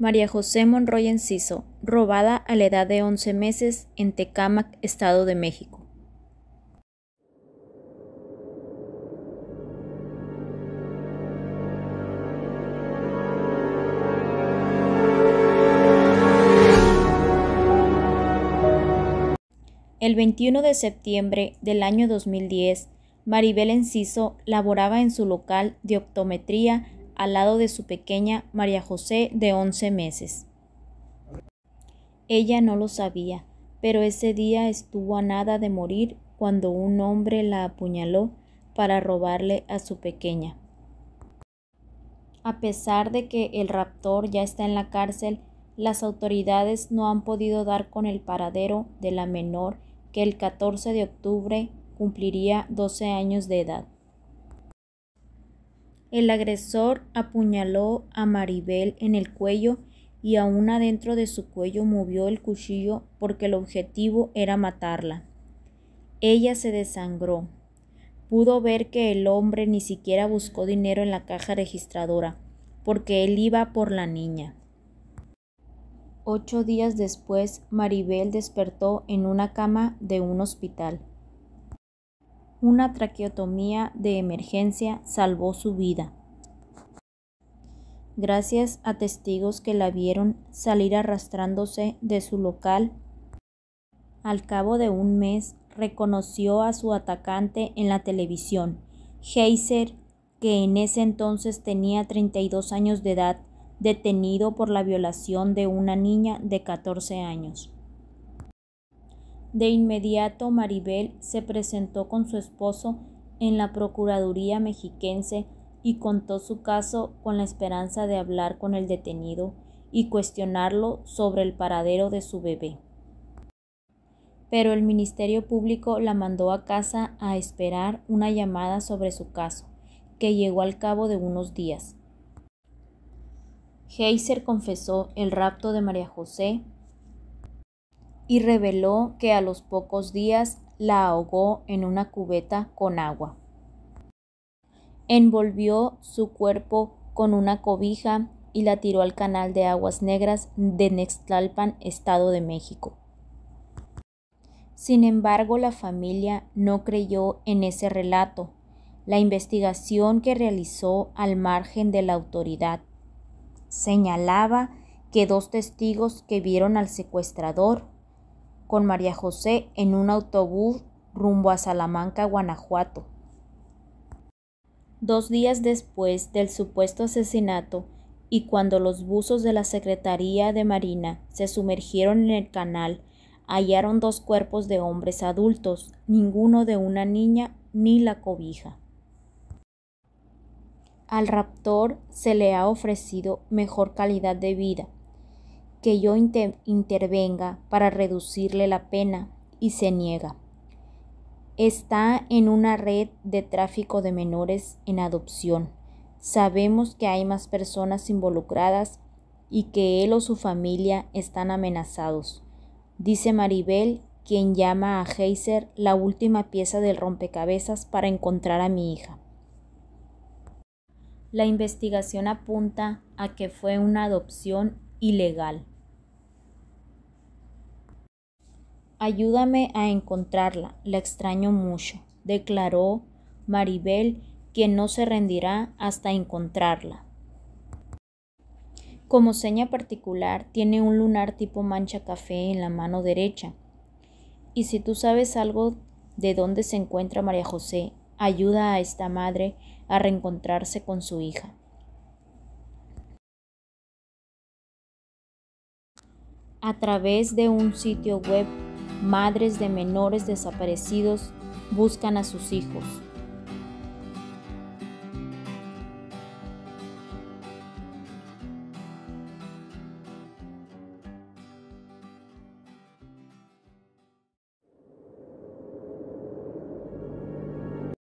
María José Monroy Enciso, robada a la edad de 11 meses en Tecámac, Estado de México. El 21 de septiembre del año 2010, Maribel Enciso laboraba en su local de optometría al lado de su pequeña María José de 11 meses. Ella no lo sabía, pero ese día estuvo a nada de morir cuando un hombre la apuñaló para robarle a su pequeña. A pesar de que el raptor ya está en la cárcel, las autoridades no han podido dar con el paradero de la menor que el 14 de octubre cumpliría 12 años de edad. El agresor apuñaló a Maribel en el cuello y aún adentro de su cuello movió el cuchillo porque el objetivo era matarla. Ella se desangró. Pudo ver que el hombre ni siquiera buscó dinero en la caja registradora, porque él iba por la niña. Ocho días después, Maribel despertó en una cama de un hospital. Una traqueotomía de emergencia salvó su vida. Gracias a testigos que la vieron salir arrastrándose de su local, al cabo de un mes reconoció a su atacante en la televisión, Heiser, que en ese entonces tenía 32 años de edad detenido por la violación de una niña de 14 años. De inmediato Maribel se presentó con su esposo en la Procuraduría mexiquense y contó su caso con la esperanza de hablar con el detenido y cuestionarlo sobre el paradero de su bebé. Pero el Ministerio Público la mandó a casa a esperar una llamada sobre su caso, que llegó al cabo de unos días. Heiser confesó el rapto de María José y reveló que a los pocos días la ahogó en una cubeta con agua. Envolvió su cuerpo con una cobija y la tiró al canal de aguas negras de Nextlalpan, Estado de México. Sin embargo, la familia no creyó en ese relato. La investigación que realizó al margen de la autoridad señalaba que dos testigos que vieron al secuestrador con María José en un autobús rumbo a Salamanca, Guanajuato. Dos días después del supuesto asesinato y cuando los buzos de la Secretaría de Marina se sumergieron en el canal, hallaron dos cuerpos de hombres adultos, ninguno de una niña ni la cobija. Al raptor se le ha ofrecido mejor calidad de vida, que yo intervenga para reducirle la pena y se niega. Está en una red de tráfico de menores en adopción. Sabemos que hay más personas involucradas y que él o su familia están amenazados, dice Maribel, quien llama a Heiser la última pieza del rompecabezas para encontrar a mi hija. La investigación apunta a que fue una adopción ilegal. Ayúdame a encontrarla, la extraño mucho, declaró Maribel, quien no se rendirá hasta encontrarla. Como seña particular, tiene un lunar tipo mancha café en la mano derecha. Y si tú sabes algo de dónde se encuentra María José, ayuda a esta madre a reencontrarse con su hija. A través de un sitio web, madres de menores desaparecidos buscan a sus hijos.